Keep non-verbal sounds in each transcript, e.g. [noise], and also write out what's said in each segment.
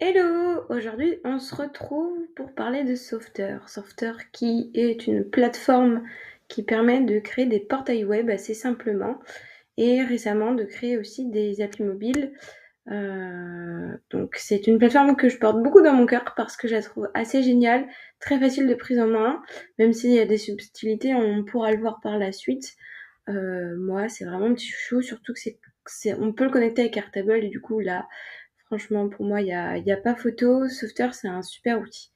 Hello! Aujourd'hui, on se retrouve pour parler de Softer. Softer qui est une plateforme qui permet de créer des portails web assez simplement et récemment de créer aussi des applis mobiles. Euh, donc c'est une plateforme que je porte beaucoup dans mon cœur parce que je la trouve assez géniale, très facile de prise en main, même s'il y a des subtilités, on pourra le voir par la suite. Euh, moi, c'est vraiment un petit chou, surtout que c'est, on peut le connecter avec Airtable et du coup là, franchement pour moi, il n'y a, a pas photo. Softer, c'est un super outil.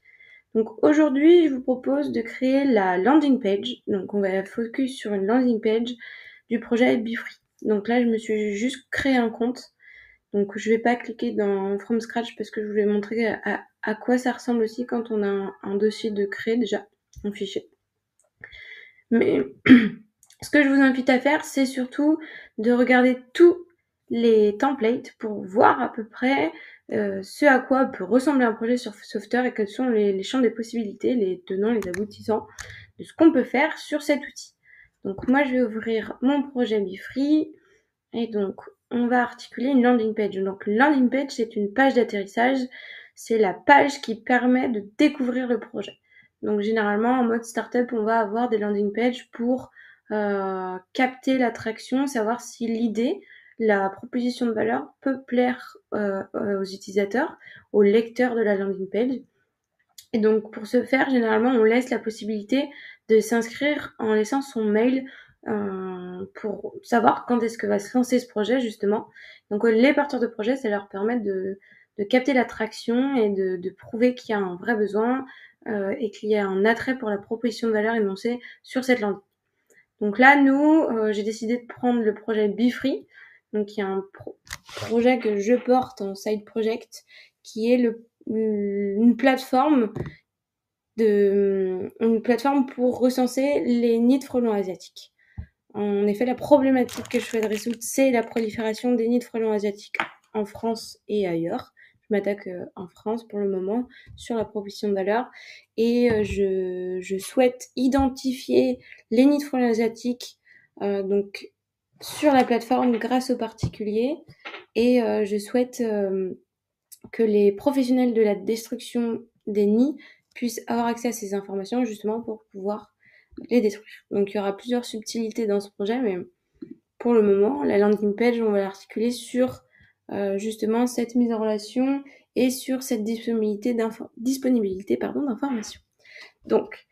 Donc aujourd'hui, je vous propose de créer la landing page. Donc on va focus sur une landing page du projet Bifree. Donc là, je me suis juste créé un compte. Donc je vais pas cliquer dans From Scratch parce que je voulais montrer à, quoi ça ressemble aussi quand on a un, un dossier de créer déjà, un fichier. Mais [clears throat] Ce que je vous invite à faire, c'est surtout de regarder tous les templates pour voir à peu près euh, ce à quoi peut ressembler un projet sur Softer et quels sont les, champs des possibilités, les tenants, les aboutissants de ce qu'on peut faire sur cet outil. Donc moi, je vais ouvrir mon projet BeFree et donc on va articuler une landing page. Donc landing page, c'est une page d'atterrissage, c'est la page qui permet de découvrir le projet. Donc généralement en mode startup, on va avoir des landing pages pour euh, capter l'attraction, savoir si l'idée, la proposition de valeur peut plaire euh, aux utilisateurs, aux lecteurs de la landing page. Et donc pour ce faire, généralement, on laisse la possibilité de s'inscrire en laissant son mail euh, pour savoir quand est-ce que va se lancer ce projet justement. Donc les porteurs de projet, ça leur permet de, capter l'attraction et de, prouver qu'il y a un vrai besoin euh, et qu'il y a un attrait pour la proposition de valeur énoncée sur cette landing. Donc là, nous, euh, j'ai décidé de prendre le projet BeFree, donc il y a un projet que je porte en side project, qui est une plateforme de, une plateforme pour recenser les nids de frelons asiatiques. En effet, la problématique que je souhaite résoudre, c'est la prolifération des nids de frelons asiatiques en France et ailleurs je m'attaque euh, en France pour le moment sur la proposition de valeur et euh, je, je souhaite identifier les nids de frelons asiatiques euh, donc sur la plateforme grâce aux particuliers et je souhaite que les professionnels de la destruction des nids puissent avoir accès à ces informations justement pour pouvoir les détruire. Donc il y aura plusieurs subtilités dans ce projet, mais pour le moment, la landing page, on va l'articuler sur euh, justement cette mise en relation et sur cette disponibilité d'informations. Donc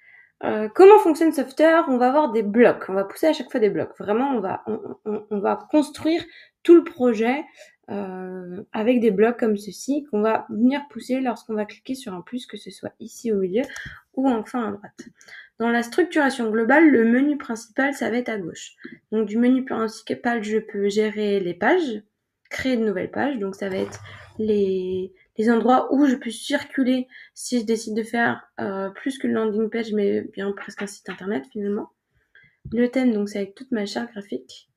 euh, comment fonctionne Softer On va avoir des blocs, on va pousser à chaque fois des blocs. Vraiment, on va on, va construire tout le projet euh, avec des blocs comme ceci qu'on va venir pousser lorsqu'on va cliquer sur un plus, que ce soit ici au milieu ou enfin à droite. Dans la structuration globale, le menu principal, ça va être à gauche. Donc du menu principal, je peux gérer les pages, créer de nouvelles pages. Donc ça va être les, les endroits où je peux circuler si je décide de faire euh, plus qu'une landing page, mais bien presque un site internet finalement. Le thème, donc c'est avec toute ma charte graphique.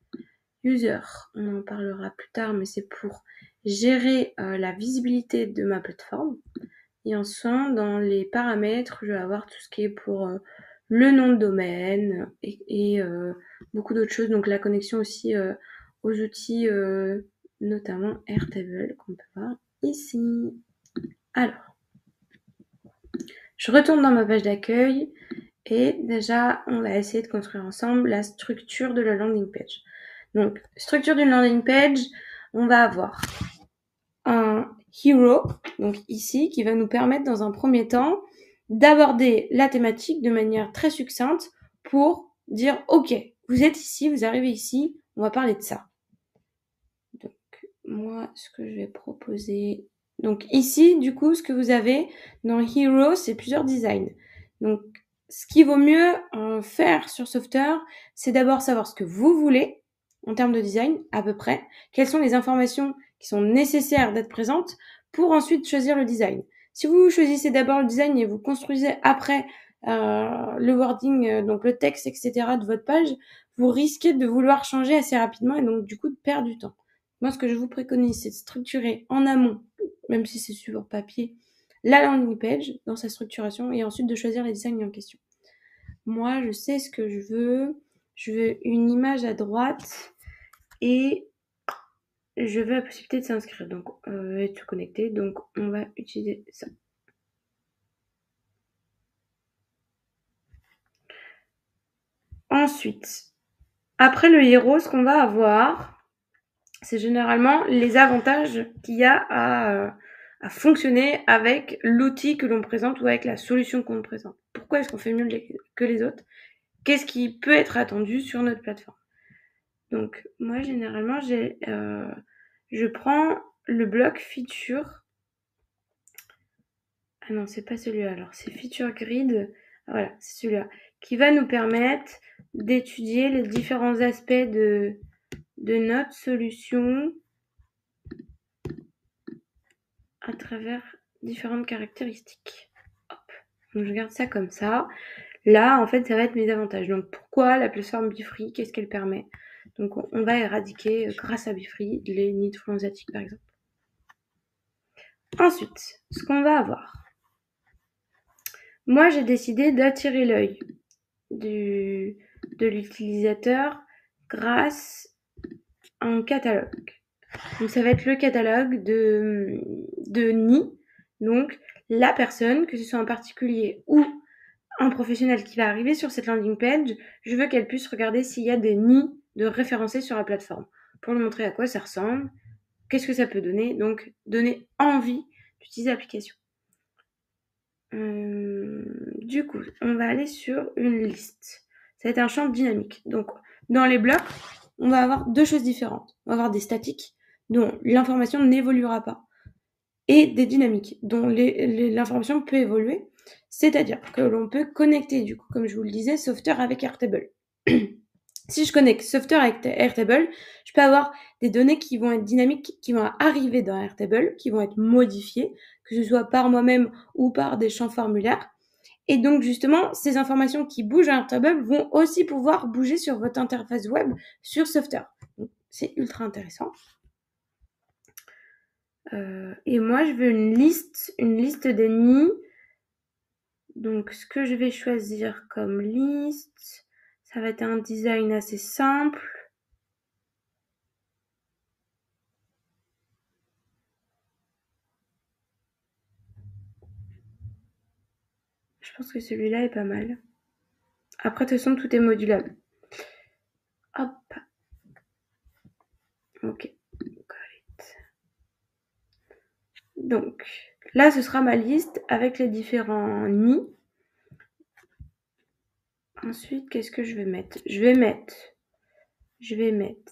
User, on en parlera plus tard, mais c'est pour gérer euh, la visibilité de ma plateforme. Et ensuite, dans les paramètres, je vais avoir tout ce qui est pour euh, le nom de domaine et, et beaucoup d'autres choses. Donc la connexion aussi aux outils notamment Airtable qu'on peut voir ici. Alors, je retourne dans ma page d'accueil et déjà on va essayer de construire ensemble la structure de la landing page. Donc, structure d'une landing page, on va avoir un hero, donc ici, qui va nous permettre dans un premier temps d'aborder la thématique de manière très succincte pour dire, OK, vous êtes ici, vous arrivez ici, on va parler de ça moi, ce que je vais proposer. Donc ici, du coup, ce que vous avez dans Hero, c'est plusieurs designs. Donc, ce qui vaut mieux faire sur Softer, c'est d'abord savoir ce que vous voulez en termes de design, à peu près. Quelles sont les informations qui sont nécessaires d'être présentes pour ensuite choisir le design. Si vous choisissez d'abord le design et vous construisez après euh, le wording, euh, donc le texte, etc. de votre page, vous risquez de vouloir changer assez rapidement et donc du coup de perdre du temps. Moi, ce que je vous préconise, c'est de structurer en amont, même si c'est sur papier, la landing page dans sa structuration et ensuite de choisir les designs en question. Moi, je sais ce que je veux. Je veux une image à droite et je veux la possibilité de s'inscrire, donc euh, être connecté, donc on va utiliser ça. Ensuite, après le héros, ce qu'on va avoir, c'est généralement les avantages qu'il y a à, euh, à fonctionner avec l'outil que l'on présente ou avec la solution qu'on présente. Pourquoi est-ce qu'on fait mieux que les autres? Qu'est-ce qui peut être attendu sur notre plateforme? Donc moi généralement j'ai, euh, je prends le bloc feature. Ah non c'est pas celui-là alors c'est feature grid. Voilà c'est celui-là qui va nous permettre d'étudier les différents aspects de, de notre solution à travers différentes caractéristiques. Je garde ça comme ça. Là, en fait, ça va être mes avantages. Donc pourquoi la plateforme Bifree Qu'est-ce qu'elle permet? Donc on, va éradiquer, euh, grâce à Bifree, les nids asiatiques par exemple. Ensuite, ce qu'on va avoir. Moi, j'ai décidé d'attirer l'œil de l'utilisateur grâce un catalogue. Donc ça va être le catalogue de, de. Donc la personne, que ce soit un particulier ou un professionnel qui va arriver sur cette landing page, je veux qu'elle puisse regarder s'il y a des nids de référencés sur la plateforme pour lui montrer à quoi ça ressemble, qu'est-ce que ça peut donner, donc donner envie d'utiliser l'application. Euh, du coup, on va aller sur une liste. Ça va être un champ dynamique. Donc, dans les blocs, on va avoir deux choses différentes. On va avoir des statiques dont l'information n'évoluera pas et des dynamiques dont l'information peut évoluer. C'est-à-dire que l'on peut connecter, du coup, comme je vous le disais, Software avec Airtable. [clears throat] si je connecte Software avec Airtable, je peux avoir des données qui vont être dynamiques, qui vont arriver dans Airtable, qui vont être modifiées, que ce soit par moi-même ou par des champs formulaires. Et donc justement, ces informations qui bougent dans Airtable vont aussi pouvoir bouger sur votre interface web sur Software. C'est ultra intéressant. Euh, et moi, je veux une liste, une liste des nids. Donc, ce que je vais choisir comme liste, ça va être un design assez simple. Je pense que celui-là est pas mal. Après, de toute façon, tout est modulable. Hop. Ok. Donc, là, ce sera ma liste avec les différents nids. Ensuite, qu'est-ce que je vais mettre? Je vais mettre, je vais mettre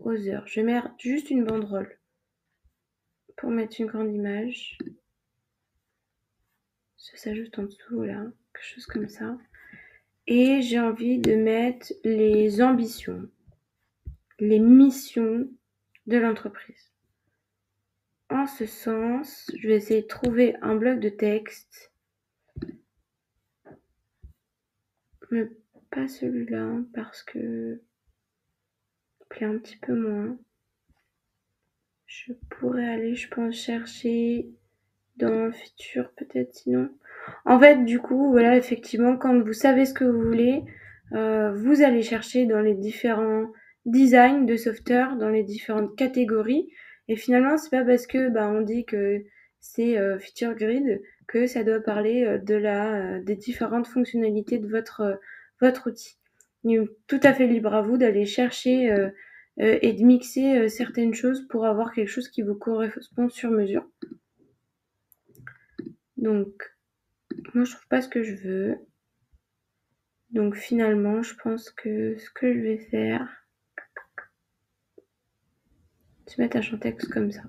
aux heures. Je vais mettre juste une banderole pour mettre une grande image. Ça s'ajoute en dessous, là, quelque chose comme ça. Et j'ai envie de mettre les ambitions, les missions de l'entreprise. En ce sens, je vais essayer de trouver un bloc de texte. Mais pas celui-là, parce que il plaît un petit peu moins. Je pourrais aller, je pense, chercher dans le futur, peut-être sinon. En fait, du coup, voilà, effectivement, quand vous savez ce que vous voulez, euh, vous allez chercher dans les différents designs de software, dans les différentes catégories. Et finalement, c'est pas parce que bah, on dit que c'est euh, feature grid que ça doit parler euh, de la euh, des différentes fonctionnalités de votre votre outil. Il est tout à fait libre à vous d'aller chercher et de mixer certaines choses pour avoir quelque chose qui vous correspond sur mesure. Donc, moi je trouve pas ce que je veux. Donc finalement, je pense que ce que je vais faire, se mettre un texte comme ça.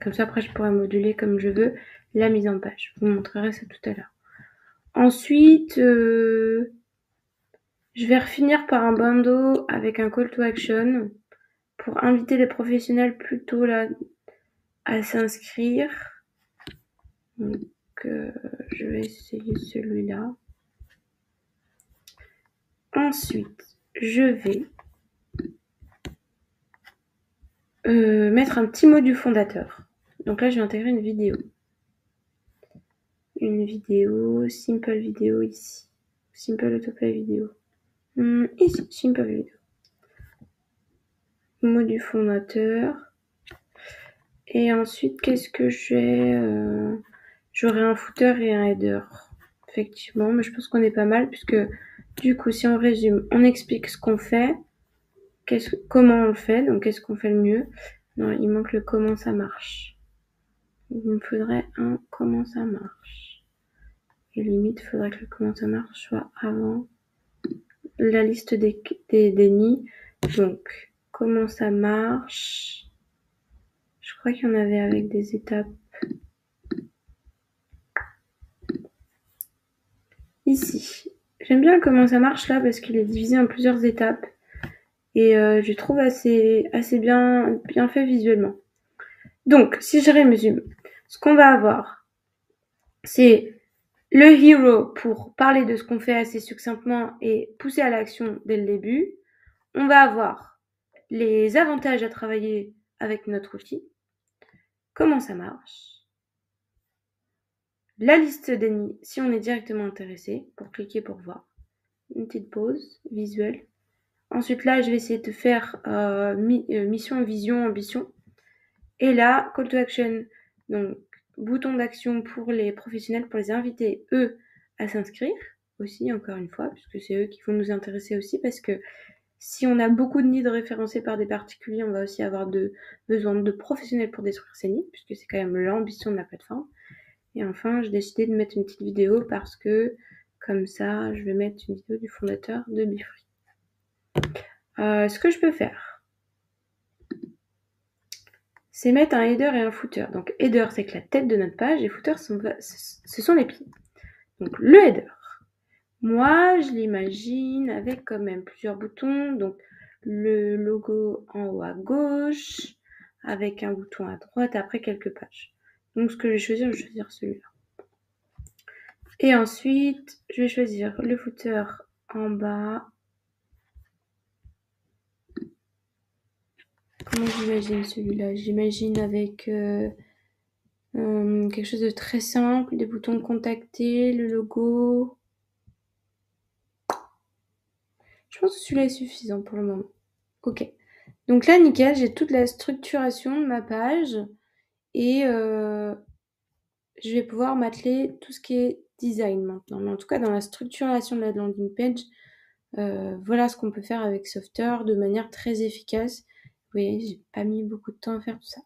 Comme ça, après, je pourrais moduler comme je veux la mise en page. Je vous montrerai ça tout à l'heure. Ensuite, euh, je vais refinir par un bandeau avec un call to action pour inviter les professionnels plutôt là à s'inscrire. Donc, euh, je vais essayer celui-là. Ensuite, je vais Euh, mettre un petit mot du fondateur. Donc là, je vais intégrer une vidéo. Une vidéo, simple vidéo ici. Simple autoplay vidéo. Hmm, ici, simple vidéo. mot du fondateur. Et ensuite, qu'est-ce que j'ai euh, J'aurai un footer et un header. Effectivement, mais je pense qu'on est pas mal puisque du coup, si on résume, on explique ce qu'on fait, comment on le fait, donc qu'est-ce qu'on fait le mieux. Non, il manque le comment ça marche. Il me faudrait un comment ça marche. Et limite, il faudrait que le comment ça marche soit avant la liste des, des, nids. Donc, comment ça marche? Je crois qu'il y en avait avec des étapes. Ici. J'aime bien comment ça marche là parce qu'il est divisé en plusieurs étapes. Et euh, je trouve assez, bien, bien fait visuellement. Donc, si je résume, ce qu'on va avoir, c'est le hero pour parler de ce qu'on fait assez succinctement et pousser à l'action dès le début. On va avoir les avantages à travailler avec notre outil, comment ça marche, la liste des nids si on est directement intéressé pour cliquer pour voir, une petite pause visuelle. Ensuite là, je vais essayer de faire euh, euh, mission, vision, ambition. Et là, call to action, donc bouton d'action pour les professionnels, pour les inviter, eux, à s'inscrire aussi, encore une fois, puisque c'est eux qui vont nous intéresser aussi, parce que si on a beaucoup de nids référencés par des particuliers, on va aussi avoir besoin de professionnels pour détruire ces nids, puisque c'est quand même l'ambition de la plateforme. Et enfin, j'ai décidé de mettre une petite vidéo parce que, comme ça, je vais mettre une vidéo du fondateur de Bifree. Euh, ce que je peux faire, c'est mettre un header et un footer. Donc header, c'est que la tête de notre page et footer, ce sont les pieds. Donc le header. Moi, je l'imagine avec quand même plusieurs boutons. Donc le logo en haut à gauche, avec un bouton à droite, après quelques pages. Donc ce que je vais choisir, je vais choisir celui-là. Et ensuite, je vais choisir le footer en bas Comment j'imagine celui-là? J'imagine avec euh, euh, quelque chose de très simple, des boutons contacter, le logo. Je pense que celui-là est suffisant pour le moment. Ok. Donc là, nickel, j'ai toute la structuration de ma page et euh, je vais pouvoir m'atteler tout ce qui est design maintenant. Mais en tout cas, dans la structuration de la landing page, voilà ce qu'on peut faire avec Softer de manière très efficace voyez, j'ai pas mis beaucoup de temps à faire tout ça.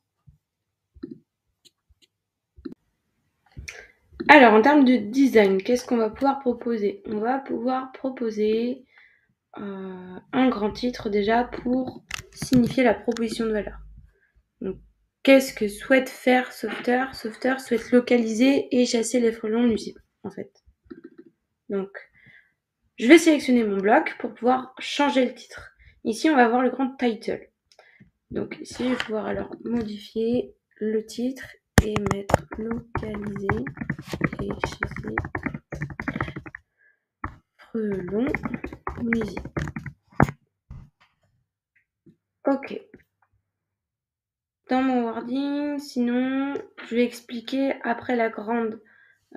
Alors, en termes de design, qu'est-ce qu'on va pouvoir proposer? On va pouvoir proposer euh, un grand titre déjà pour signifier la proposition de valeur. Donc, qu'est-ce que souhaite faire Softer? Softer souhaite localiser et chasser les frelons nuisibles, en fait. Donc, je vais sélectionner mon bloc pour pouvoir changer le titre. Ici, on va avoir le grand title. Donc ici, je vais pouvoir alors modifier le titre et mettre localiser et chasser frelon nuisible. Ok. Dans mon wording, sinon, je vais expliquer après la grande,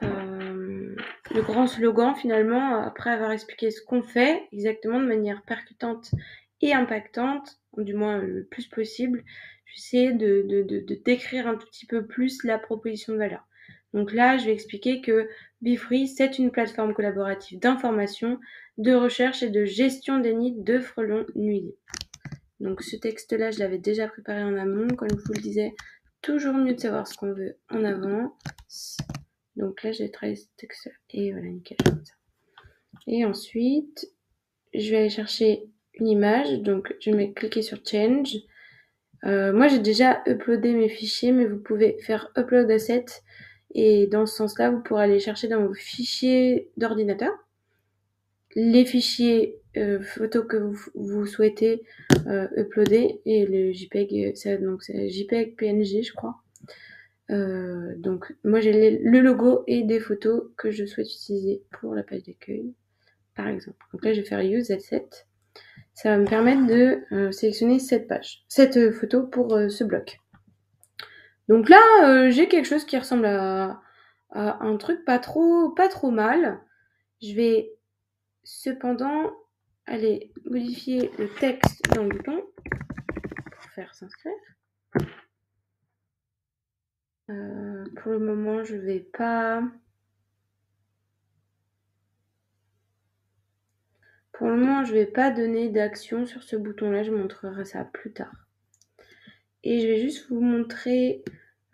euh, le grand slogan finalement, après avoir expliqué ce qu'on fait exactement de manière percutante et impactante, du moins le plus possible, j'essaie de, de, de, décrire un tout petit peu plus la proposition de valeur. Donc là, je vais expliquer que Bifree, c'est une plateforme collaborative d'information, de recherche et de gestion des nids de frelons nuisibles. Donc ce texte-là, je l'avais déjà préparé en amont, comme je vous le disais, toujours mieux de savoir ce qu'on veut en avant. Donc là, j'ai travaillé ce texte-là. Et voilà, nickel, Et ensuite, je vais aller chercher une image. Donc, je vais cliquer sur Change. Euh, moi, j'ai déjà uploadé mes fichiers, mais vous pouvez faire Upload Asset. Et dans ce sens-là, vous pourrez aller chercher dans vos fichiers d'ordinateur les fichiers euh, photos que vous, souhaitez euh, uploader et le JPEG, ça, donc c'est JPEG PNG, je crois. donc, moi, j'ai le logo et des photos que je souhaite utiliser pour la page d'accueil, par exemple. Donc là, je vais faire Use Asset ça va me permettre de euh, sélectionner cette page, cette euh, photo pour euh, ce bloc. Donc là, j'ai quelque chose qui ressemble à, un truc pas trop, pas trop mal. Je vais cependant aller modifier le texte dans le bouton faire s'inscrire. Euh, pour le moment, je vais pas. Pour le moment, je vais pas donner d'action sur ce bouton-là. Je montrerai ça plus tard. Et je vais juste vous montrer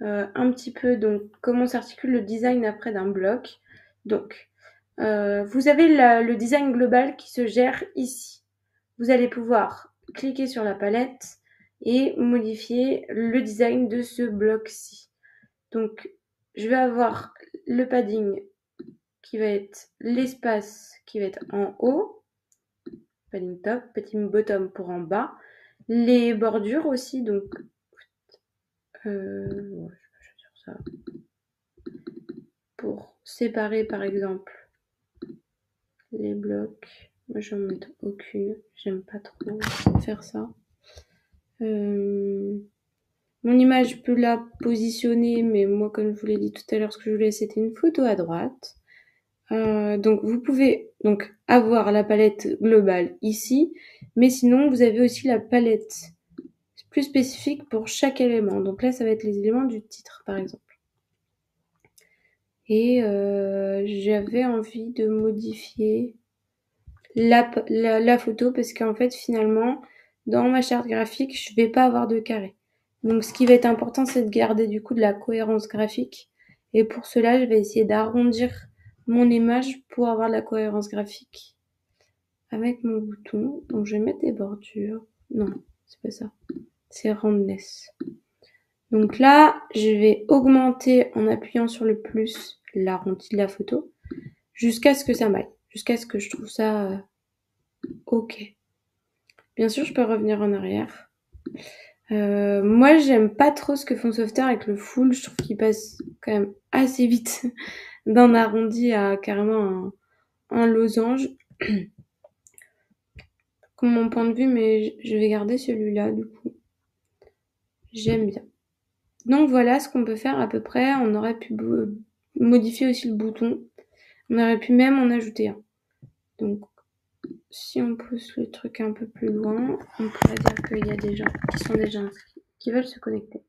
euh, un petit peu donc comment s'articule le design après d'un bloc. Donc, euh, vous avez le design global qui se gère ici. Vous allez pouvoir cliquer sur la palette et modifier le design de ce bloc-ci. Donc, je vais avoir le padding qui va être l'espace qui va être en haut, padding top, padding bottom pour en bas, les bordures aussi, donc euh, pour séparer par exemple les blocs. Moi, je vais en mettre aucune. J'aime pas trop faire ça. Euh, mon image, je peux la positionner, mais moi, comme je vous l'ai dit tout à l'heure, ce que je voulais, c'était une photo à droite. Euh, donc, vous pouvez donc avoir la palette globale ici, mais sinon, vous avez aussi la palette plus spécifique pour chaque élément. Donc là, ça va être les éléments du titre, par exemple. Et euh, j'avais envie de modifier la, photo parce qu'en fait, finalement, dans ma charte graphique, je vais pas avoir de carré. Donc ce qui va être important, c'est de garder du coup de la cohérence graphique. Et pour cela, je vais essayer d'arrondir mon image pour avoir de la cohérence graphique avec mon bouton. Donc je vais mettre des bordures. Non, c'est pas ça. C'est roundness. Donc là, je vais augmenter en appuyant sur le plus l'arrondi de la photo jusqu'à ce que ça m'aille, jusqu'à ce que je trouve ça euh, ok. Bien sûr, je peux revenir en arrière. Euh, moi, j'aime pas trop ce que font Software avec le full. Je trouve qu'il passe quand même assez vite [laughs] d'un arrondi à carrément un, losange. Comme mon point de vue, mais je vais garder celui-là du coup. J'aime bien. Donc voilà ce qu'on peut faire à peu près. On aurait pu modifier aussi le bouton. On aurait pu même en ajouter un. Donc si on pousse le truc un peu plus loin, on pourrait dire qu'il y a des gens qui sont déjà inscrits, qui veulent se connecter.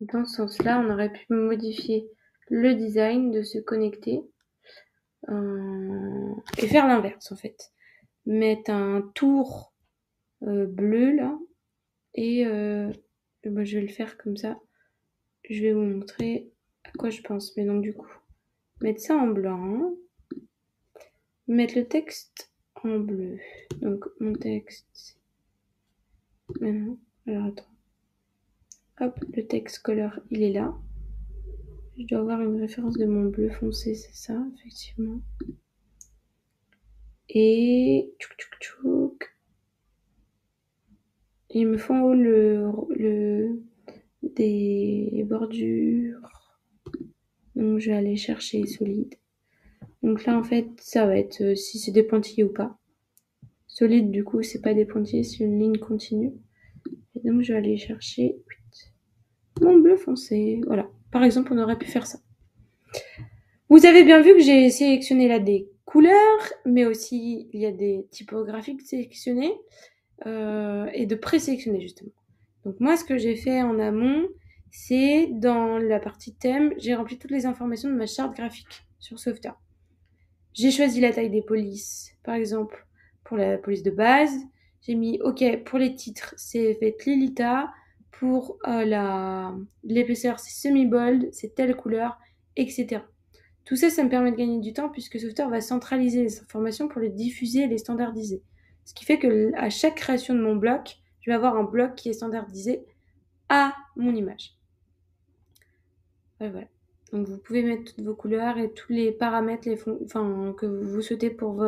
Dans ce sens-là, on aurait pu modifier le design de se connecter euh, et faire l'inverse en fait. Mettre un tour euh, bleu là et euh, bah, je vais le faire comme ça. Je vais vous montrer à quoi je pense. Mais donc du coup, mettre ça en blanc mettre le texte en bleu. Donc mon texte. Maintenant, alors attends. Hop, le texte color, il est là. Je dois avoir une référence de mon bleu foncé, c'est ça, effectivement. Et tchouk tchouk tchouk. Il me faut le, le des bordures. Donc je vais aller chercher solide. Donc là, en fait, ça va être euh, si c'est des pointillés ou pas. Solide, du coup, c'est pas des pointillés, c'est une ligne continue. Et donc, je vais aller chercher mon bleu foncé. Voilà. Par exemple, on aurait pu faire ça. Vous avez bien vu que j'ai sélectionné là des couleurs, mais aussi il y a des typographiques sélectionnés euh, et de présélectionnés justement. Donc moi, ce que j'ai fait en amont, c'est dans la partie thème, j'ai rempli toutes les informations de ma charte graphique sur Software. J'ai choisi la taille des polices, par exemple, pour la police de base. J'ai mis OK pour les titres, c'est fait Lilita. Pour euh, l'épaisseur, c'est semi-bold, c'est telle couleur, etc. Tout ça, ça me permet de gagner du temps puisque Software va centraliser les informations pour les diffuser et les standardiser. Ce qui fait que à chaque création de mon bloc, je vais avoir un bloc qui est standardisé à mon image. voilà. Donc vous pouvez mettre toutes vos couleurs et tous les paramètres les que vous souhaitez pour,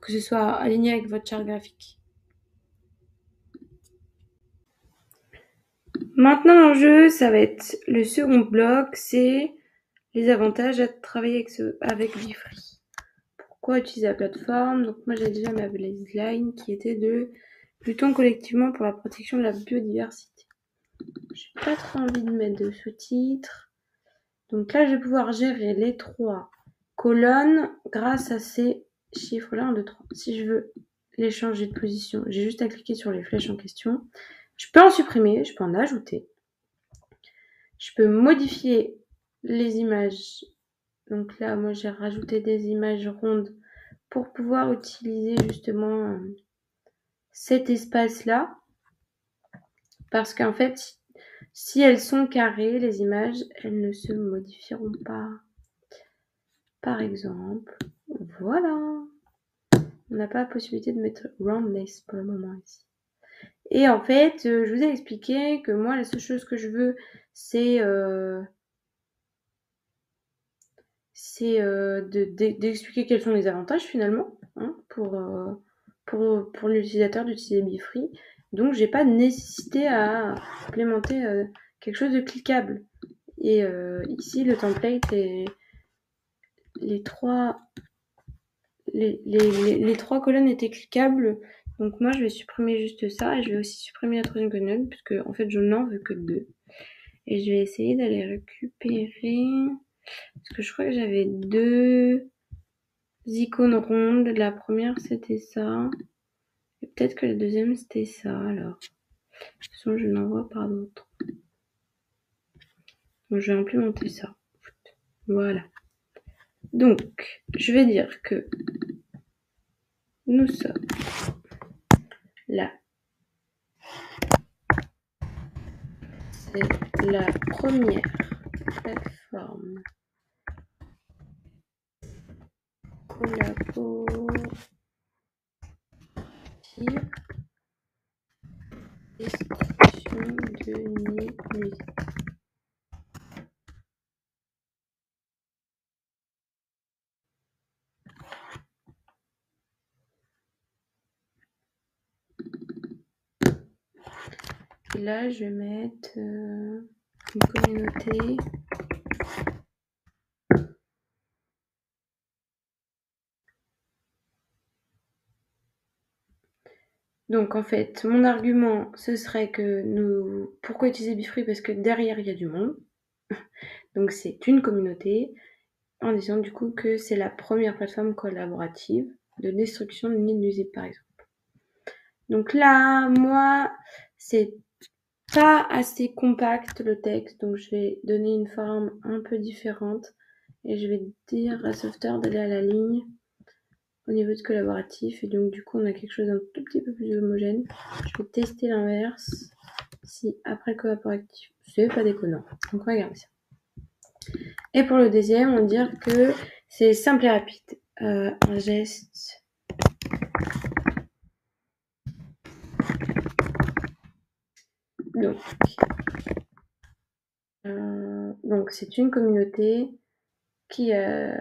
que ce soit aligné avec votre charte graphique. Maintenant en jeu, ça va être le second bloc, c'est les avantages à travailler avec, avec Bifree. Pourquoi utiliser la plateforme Donc moi j'ai déjà ma baseline qui était de luttons collectivement pour la protection de la biodiversité. J'ai pas trop envie de mettre de sous-titres. Donc là, je vais pouvoir gérer les trois colonnes grâce à ces chiffres-là, 1, 2, 3. Si je veux les changer de position, j'ai juste à cliquer sur les flèches en question. Je peux en supprimer, je peux en ajouter. Je peux modifier les images. Donc là, moi, j'ai rajouté des images rondes pour pouvoir utiliser justement euh, cet espace-là. Parce qu'en fait, si elles sont carrées, les images, elles ne se modifieront pas. Par exemple, voilà. On n'a pas la possibilité de mettre roundness pour le moment ici. Et en fait, euh, je vous ai expliqué que moi, la seule chose que je veux, c'est euh, euh, d'expliquer quels sont les avantages finalement hein, pour, pour, pour l'utilisateur d'utiliser Bifree. Donc, j'ai pas nécessité à implémenter quelque chose de cliquable. Et ici, le template est les trois les, trois colonnes étaient cliquables. Donc moi, je vais supprimer juste ça. Et je vais aussi supprimer la troisième colonne, puisque en fait, je n'en veux que deux. Et je vais essayer d'aller récupérer... Parce que je crois que j'avais deux icônes rondes. La première, c'était ça. Et peut-être que la deuxième, c'était ça, alors. De toute façon, je n'en vois pas d'autres. Donc, je vais implémenter ça. Voilà. Donc, je vais dire que nous sommes là. C'est la première destruction de musique. là, je vais mettre euh, une communauté. Donc en fait, mon argument, ce serait que nous... Pourquoi utiliser Bifree Parce que derrière, il y a du monde. [laughs] Donc c'est une communauté. En disant du coup que c'est la première plateforme collaborative de destruction de nuisibles par exemple. Donc là, moi, c'est pas assez compact le texte, donc je vais donner une forme un peu différente et je vais dire à Softer d'aller à la ligne au niveau de collaboratif et donc du coup on a quelque chose d'un tout petit peu plus homogène. Je vais tester l'inverse si après collaboratif c'est pas déconnant. Donc on va regarder ça. Et pour le deuxième, on va dire que c'est simple et rapide. Euh, un geste Donc, euh, donc c'est une communauté qui, euh,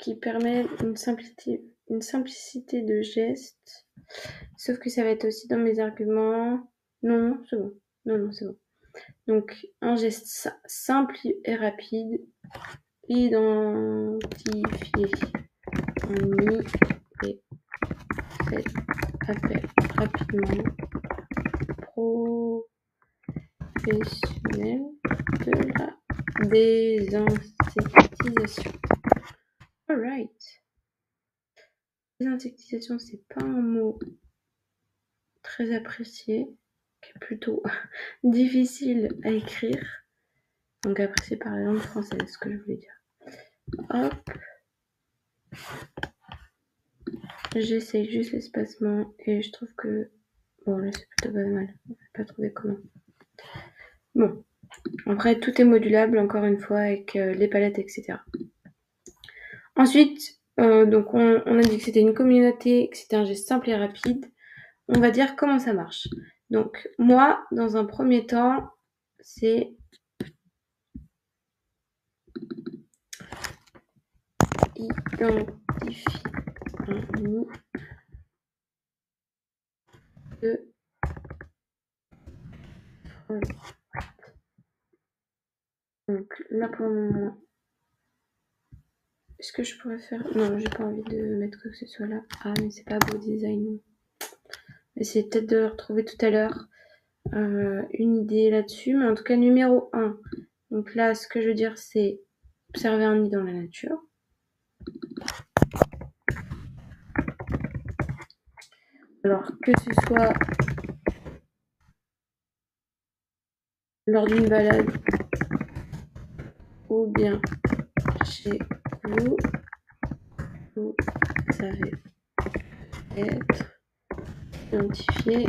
qui permet une simplicité, une simplicité de gestes. Sauf que ça va être aussi dans mes arguments. Non, c'est bon. Non, non, c'est bon. Donc, un geste simple et rapide. Identifier un et fait appel rapidement professionnel de la désinsectisation. Alright. Désinsectisation, c'est pas un mot très apprécié, qui est plutôt [laughs] difficile à écrire. Donc apprécié par la langue française, ce que je voulais dire. Hop. J'essaye juste l'espacement et je trouve que Bon, là, c'est plutôt pas mal. Pas trop déconnant. Bon. Après, tout est modulable, encore une fois, avec euh, les palettes, etc. Ensuite, euh, donc on, a dit que c'était une communauté, que c'était un geste simple et rapide. On va dire comment ça marche. Donc, moi, dans un premier temps, c'est identifier un donc là pour le moment, est-ce que je pourrais faire Non, j'ai pas envie de mettre quoi que ce soit là. Ah, mais c'est pas beau design. Essayez peut-être de retrouver tout à l'heure euh, une idée là-dessus. Mais en tout cas, numéro 1. Donc là, ce que je veux dire, c'est observer un nid dans la nature. Alors, que ce soit lors d'une balade ou bien chez vous, vous être identifié.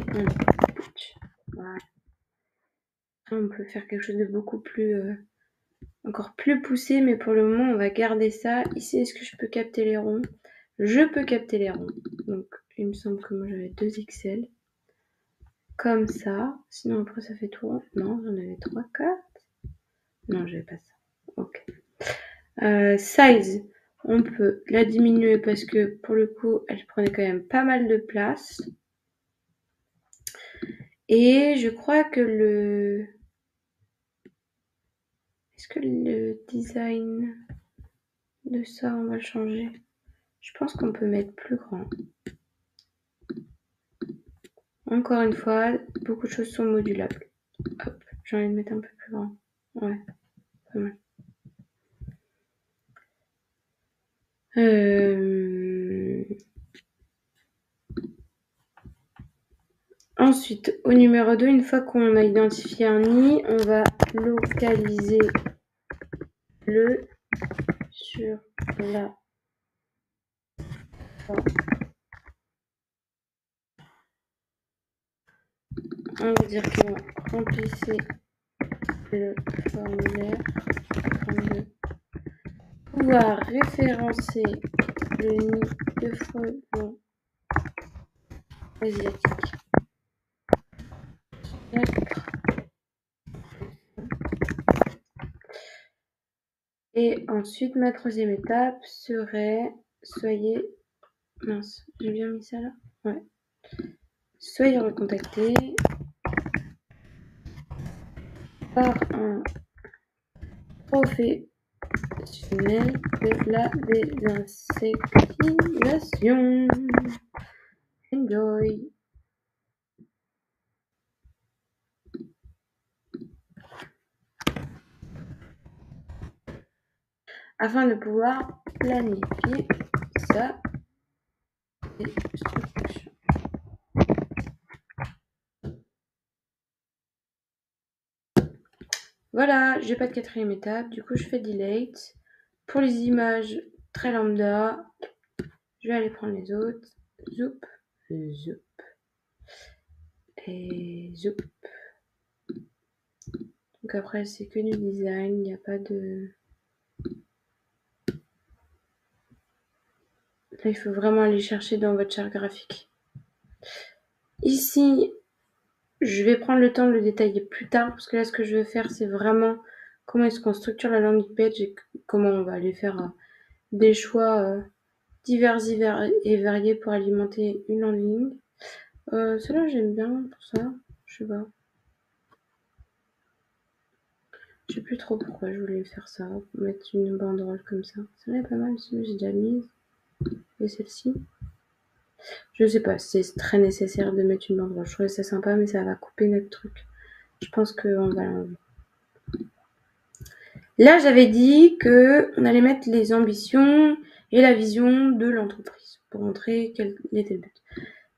On peut faire quelque chose de beaucoup plus euh, encore plus poussé, mais pour le moment on va garder ça. Ici, est-ce que je peux capter les ronds? Je peux capter les ronds. Donc il me semble que moi j'avais deux XL. Comme ça. Sinon après ça fait tout Non, j'en avais 3, 4. Non, j'avais pas ça. Ok. Euh, size, on peut la diminuer parce que pour le coup, elle prenait quand même pas mal de place. Et je crois que le... Est-ce que le design de ça, on va le changer? Je pense qu'on peut mettre plus grand. Encore une fois, beaucoup de choses sont modulables. Hop, j'ai envie de mettre un peu plus grand. Ouais, pas mal. Euh, ensuite, au numéro 2, une fois qu'on a identifié un nid, on va localiser le sur la on va dire que remplissez le formulaire pouvoir référencer le nid de frelons asiatiques. Et ensuite, ma troisième étape serait, soyez, mince, j'ai bien mis ça là? Ouais. Soyez recontactés par un professionnel de la désinsectisation. Enjoy. Afin de pouvoir planifier sa destruction. Voilà, j'ai pas de quatrième étape, du coup je fais delete. Pour les images très lambda, je vais aller prendre les autres. Zoup, zoup. Et zoup. Donc après c'est que du design, il n'y a pas de... Là, il faut vraiment aller chercher dans votre charte graphique. Ici, je vais prendre le temps de le détailler plus tard parce que là, ce que je veux faire, c'est vraiment comment est-ce qu'on structure la landing page et comment on va aller faire euh, des choix euh, divers et variés pour alimenter une landing. Euh, Cela, j'aime bien pour ça. Je sais pas. Je sais plus trop pourquoi je voulais faire ça. Mettre une banderole comme ça. Ça est pas mal, sinon j'ai déjà mise. Et celle-ci. Je sais pas, c'est très nécessaire de mettre une banderole. Je trouvais ça sympa, mais ça va couper notre truc. Je pense qu'on va l'enlever. Là, j'avais dit que on allait mettre les ambitions et la vision de l'entreprise pour montrer quel était le but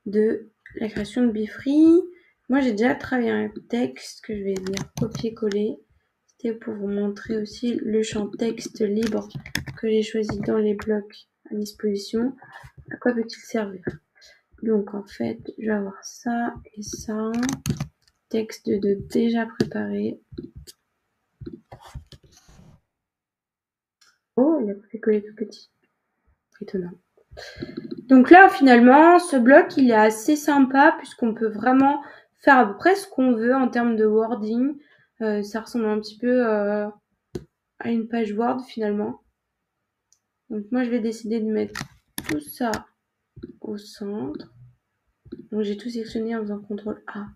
de la création de Bifree. Moi, j'ai déjà travaillé un texte que je vais venir copier-coller. C'était pour vous montrer aussi le champ texte libre que j'ai choisi dans les blocs à disposition. À quoi peut-il servir? Donc en fait, je vais avoir ça et ça. Texte de déjà préparé. Oh, il a fait coller tout petit. Étonnant. Donc là, finalement, ce bloc, il est assez sympa puisqu'on peut vraiment faire à peu près ce qu'on veut en termes de wording. Euh, ça ressemble un petit peu euh, à une page Word finalement. Donc moi, je vais décider de mettre tout ça au centre. Donc j'ai tout sélectionné en faisant CTRL A.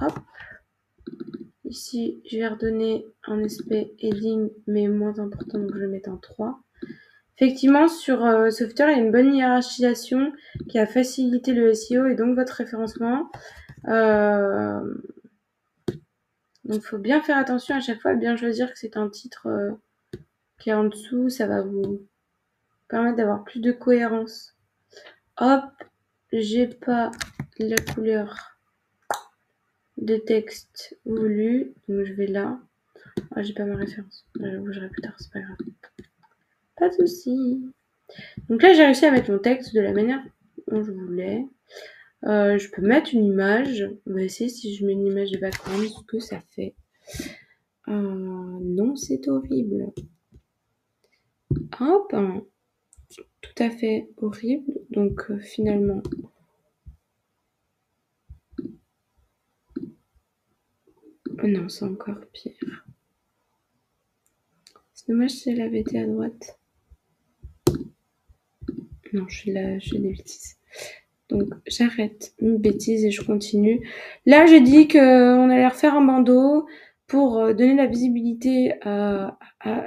Hop. Ici, je vais redonner un aspect heading, mais moins important, donc je vais le mettre en 3. Effectivement, sur euh, Software, il y a une bonne hiérarchisation qui a facilité le SEO et donc votre référencement. Euh... Donc, il faut bien faire attention à chaque fois, bien choisir que c'est un titre euh, est en dessous. Ça va vous permettre d'avoir plus de cohérence. Hop, j'ai pas la couleur des textes voulus. Donc je vais là. Ah, j'ai pas ma référence. Je bougerai plus tard, c'est pas grave. Pas de soucis. Donc là, j'ai réussi à mettre mon texte de la manière dont je voulais. Euh, je peux mettre une image. On va essayer si je mets une image de background, ce que ça fait. Euh, non, c'est horrible. Hop. Tout à fait horrible. Donc euh, finalement, Oh non, c'est encore pire. C'est dommage si elle avait été à droite. Non, je suis là, je des bêtises. Donc j'arrête une bêtise et je continue. Là, j'ai dit qu'on allait refaire un bandeau pour euh, donner la visibilité à,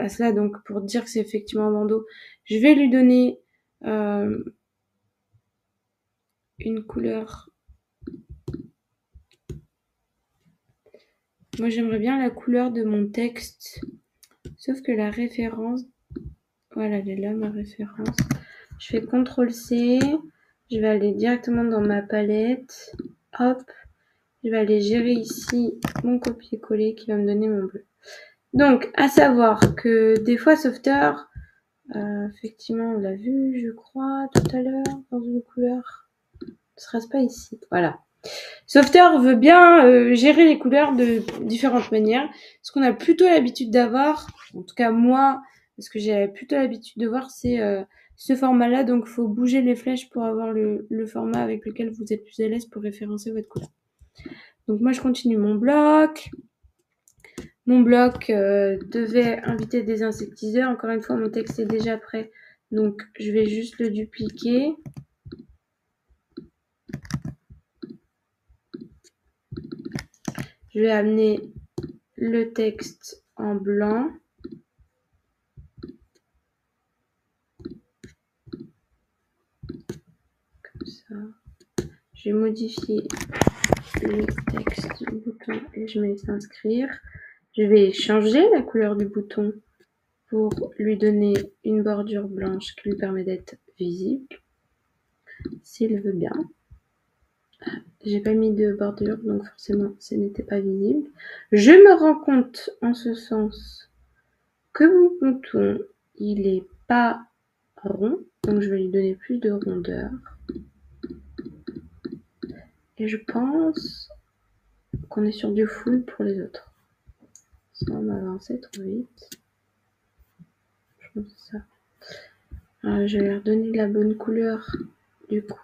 cela, donc pour dire que c'est effectivement un bandeau. Je vais lui donner euh, une couleur Moi, j'aimerais bien la couleur de mon texte. Sauf que la référence... Voilà, elle est là, ma référence. Je fais CTRL-C. Je vais aller directement dans ma palette. Hop. Je vais aller gérer ici mon copier-coller qui va me donner mon bleu. Donc, à savoir que des fois, Softer, euh, effectivement, on l'a vu, je crois, tout à l'heure, dans une couleur. Ce pas ici. Voilà. Softer veut bien euh, gérer les couleurs de différentes manières. Ce qu'on a plutôt l'habitude d'avoir, en tout cas moi, ce que j'ai plutôt l'habitude de voir, c'est euh, ce format-là. Donc, il faut bouger les flèches pour avoir le, format avec lequel vous êtes plus à l'aise pour référencer votre couleur. Donc, moi, je continue mon bloc. Mon bloc euh, devait inviter des insectiseurs. Encore une fois, mon texte est déjà prêt. Donc, je vais juste le dupliquer. Je vais amener le texte en blanc. Comme ça. Je vais modifier le texte du bouton et je mets s'inscrire. Je vais changer la couleur du bouton pour lui donner une bordure blanche qui lui permet d'être visible, s'il veut bien. J'ai pas mis de bordure, donc forcément, ce n'était pas visible. Je me rends compte, en ce sens, que mon bouton, il est pas rond, donc je vais lui donner plus de rondeur. Et je pense qu'on est sur du full pour les autres. Sans m'avancer trop vite. Je pense ça. Alors, je vais leur donner la bonne couleur, du coup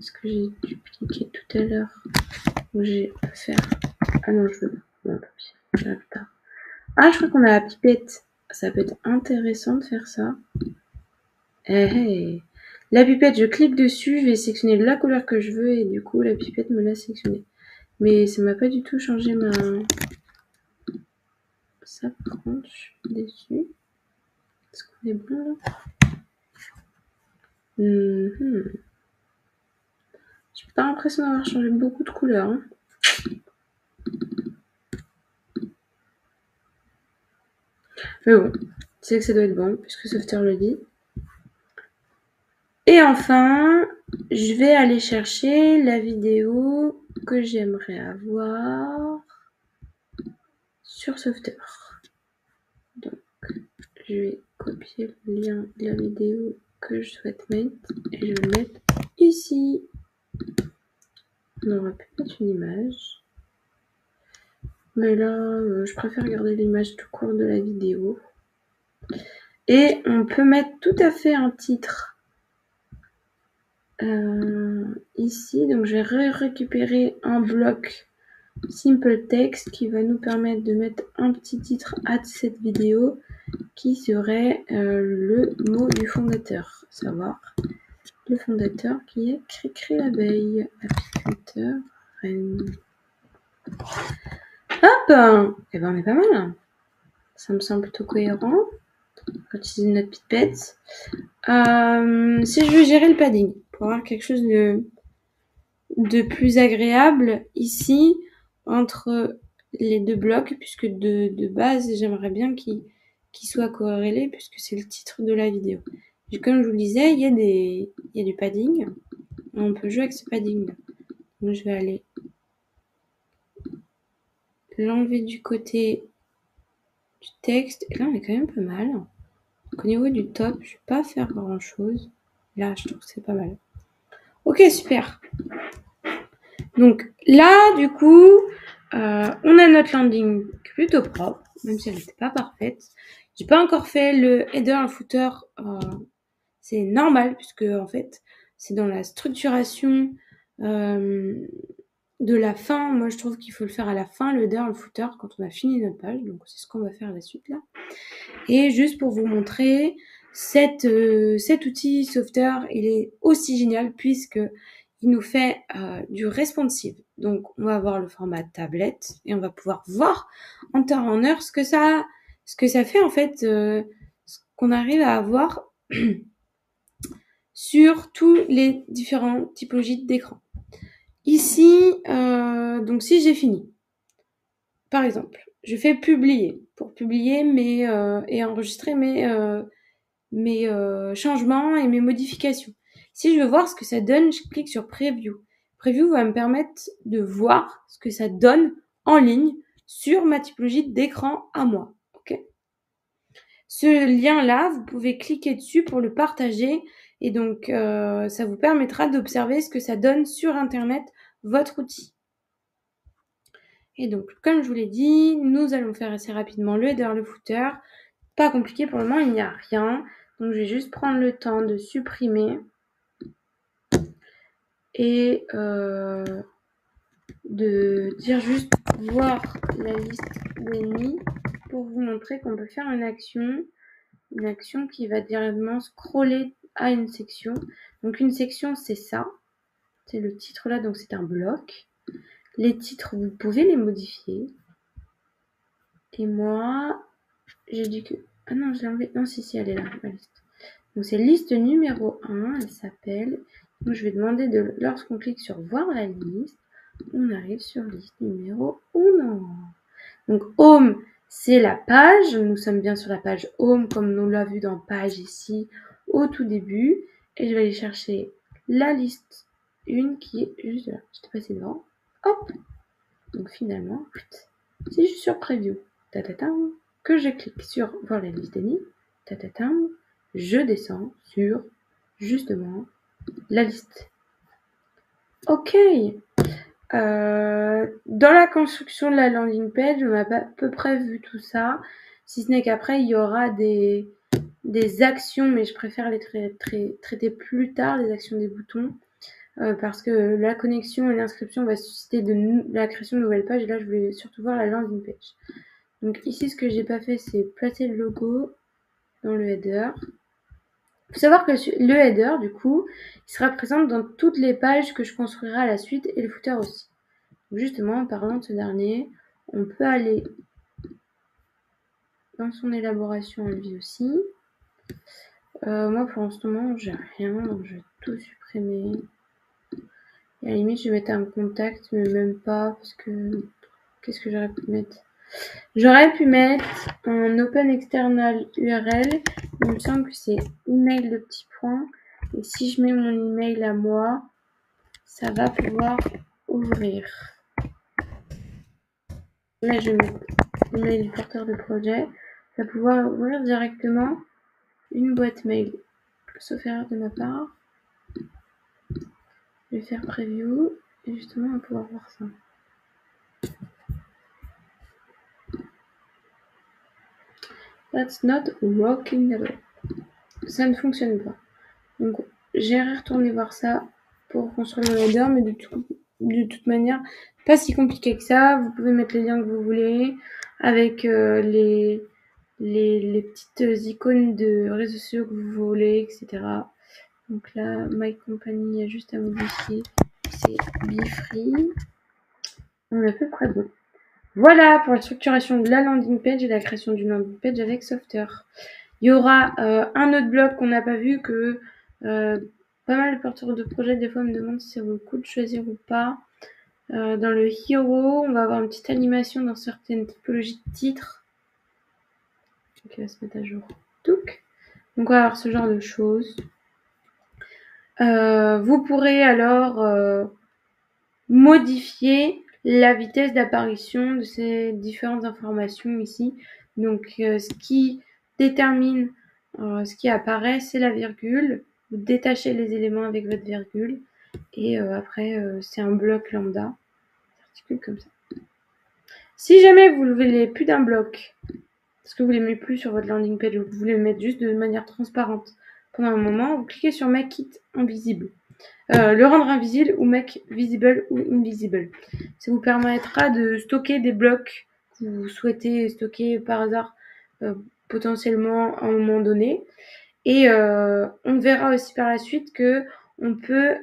ce que j'ai dupliqué tout à l'heure. J'ai faire. Ah non, je veux pas. Ah, je crois qu'on a la pipette. Ça peut être intéressant de faire ça. Eh, La pipette, je clique dessus, je vais sélectionner la couleur que je veux et du coup la pipette me l'a sélectionné. Mais ça m'a pas du tout changé ma. Ça suis déçue. Est-ce qu'on est bon là? Mhm. J'ai pas l'impression d'avoir changé beaucoup de couleurs. Hein. Mais bon, c'est que ça doit être bon, puisque Softer le dit. Et enfin, je vais aller chercher la vidéo que j'aimerais avoir sur Softer. Donc, je vais copier le lien de la vidéo que je souhaite mettre et je vais le mettre ici. On aurait pu mettre une image. Mais là, euh, je préfère garder l'image tout court de la vidéo. Et on peut mettre tout à fait un titre ici. Donc je vais récupérer un bloc simple text qui va nous permettre de mettre un petit titre à cette vidéo qui serait euh, le mot du fondateur. Savoir le fondateur qui est Cricri l'abeille, apiculteur, reine. Hop Et eh ben on est pas mal. Ça me semble plutôt cohérent. On va utiliser notre pipette. Euh, si je veux gérer le padding, pour avoir quelque chose de, plus agréable ici, entre les deux blocs, puisque de, base, j'aimerais bien qu'il soit corrélé, puisque c'est le titre de la vidéo comme je vous le disais, il y a y a du padding. On peut jouer avec ce padding. Donc je vais aller l'enlever du côté du texte. Et là, on est quand même pas mal. Donc, au niveau du top, je vais pas faire grand chose. Là, je trouve que c'est pas mal. Ok, super. Donc là, du coup, euh, on a notre landing plutôt propre, même si elle n'était pas parfaite. J'ai pas encore fait le header, le footer. Euh, c'est normal puisque en fait, c'est dans la structuration euh, de la fin. Moi, je trouve qu'il faut le faire à la fin, le header, le footer, quand on a fini notre page. Donc c'est ce qu'on va faire la suite là. Et juste pour vous montrer, cet, cet outil Software, il est aussi génial puisque il nous fait euh, du responsive. Donc, on va avoir le format tablette et on va pouvoir voir en temps en heure ce que ça, ce que ça fait en fait, euh, ce qu'on arrive à avoir [clears throat] sur tous les différentes typologies d'écran. Ici, euh, donc si j'ai fini, par exemple, je fais publier pour publier mes et enregistrer mes mes changements et mes modifications. Si je veux voir ce que ça donne, je clique sur Preview. Preview va me permettre de voir ce que ça donne en ligne sur ma typologie d'écran à moi. Ok? Ce lien-là, vous pouvez cliquer dessus pour le partager et donc euh, ça vous permettra d'observer ce que ça donne sur Internet, votre outil. Et donc, comme je vous l'ai dit, nous allons faire assez rapidement le header, le footer. Pas compliqué pour le moment, il n'y a rien. Donc, je vais juste prendre le temps de supprimer et euh, de dire juste voir la liste d'ennemis pour vous montrer qu'on peut faire une action, une action qui va directement scroller à une section. Donc une section c'est ça, c'est le titre là, donc c'est un bloc. Les titres, vous pouvez les modifier. Et moi, j'ai dit que... Ah non, je l'ai. Non, si, si, elle est là, liste. Donc c'est liste numéro 1, elle s'appelle donc je vais demander de, lorsqu'on clique sur voir la liste, on arrive sur liste numéro 1. Donc home, c'est la page. Nous sommes bien sur la page home comme nous l'a vu dans page ici au tout début. Et je vais aller chercher la liste 1 qui est juste là. Je t'ai passé devant. Hop. Donc finalement, je suis sur preview, je clique sur voir la liste d'ennemis, je descends sur justement la liste. Ok. Euh, dans la construction de la landing page, on a à peu près vu tout ça. Si ce n'est qu'après, il y aura des, des actions, mais je préfère les traiter plus tard, les actions des boutons. Euh, parce que la connexion et l'inscription va susciter de, la création de nouvelles pages. Et là, je voulais surtout voir la landing page. Donc ici, ce que j'ai pas fait, c'est placer le logo dans le header. Il faut savoir que le header, du coup, il sera présent dans toutes les pages que je construirai à la suite et le footer aussi. justement, en parlant de ce dernier, on peut aller dans son élaboration lui aussi. Euh, moi, pour l'instant, j'ai rien, donc je vais tout supprimer. Et à la limite, je vais mettre un contact, mais même pas, parce que qu'est-ce que j'aurais pu mettre? J'aurais pu mettre un open external URL. Il me semble que c'est email de petit point. Et si je mets mon email à moi, ça va pouvoir ouvrir. Là, je mets l'email du porteur de projet. Ça va pouvoir ouvrir directement une boîte mail. Sauf erreur de ma part. Je vais faire preview. Et justement, on va pouvoir voir ça. That's not working at all. Ça ne fonctionne pas. Donc, j'ai retourné voir ça pour construire le header, mais de, de toute manière, pas si compliqué que ça. Vous pouvez mettre les liens que vous voulez avec euh, les, les, les, petites icônes de réseaux sociaux que vous voulez, etc. Donc là, My Company, a juste à modifier. C'est Be On est à peu près bon. Voilà pour la structuration de la landing page et la création d'une landing page avec Software. Il y aura euh, un autre bloc qu'on n'a pas vu que euh, pas mal de porteurs de projets des fois me demandent si ça vaut le coup de choisir ou pas. Euh, dans le Hero, on va avoir une petite animation dans certaines typologies de titres. Qui va se mettre à jour. Donc on va avoir ce genre de choses. vous pourrez alors modifier la vitesse d'apparition de ces différentes informations ici. Donc, euh, ce qui détermine euh, ce qui apparaît, c'est la virgule. Vous détachez les éléments avec votre virgule. Et euh, après, c'est un bloc lambda. S'articule comme ça. Si jamais vous ne voulez plus d'un bloc, parce que vous ne l'aimez plus sur votre landing page, vous voulez le mettre juste de manière transparente pendant un moment, vous cliquez sur Make it invisible. Euh, le rendre invisible ou make visible ou invisible. Ça vous permettra de stocker des blocs que vous souhaitez stocker par hasard euh, potentiellement à un moment donné. Et euh, on verra aussi par la suite que on peut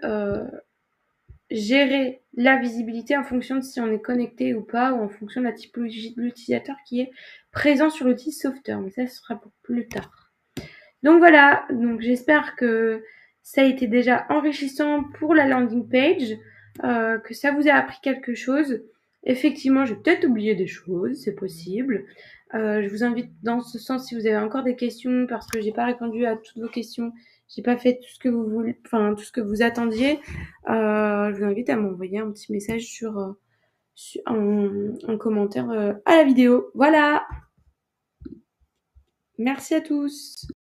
gérer la visibilité en fonction de si on est connecté ou pas, ou en fonction de la typologie de l'utilisateur qui est présent sur l'outil Software. Mais ça, ce sera pour plus tard. Donc voilà, donc j'espère que ça a été déjà enrichissant pour la landing page, euh, que ça vous a appris quelque chose. Effectivement, j'ai peut-être oublié des choses, c'est possible. Euh, je vous invite dans ce sens si vous avez encore des questions parce que j'ai pas répondu à toutes vos questions, j'ai pas fait tout ce que vous voulez, enfin tout ce que vous attendiez. Euh, je vous invite à m'envoyer un petit message sur, sur en, commentaire à la vidéo. Voilà. Merci à tous.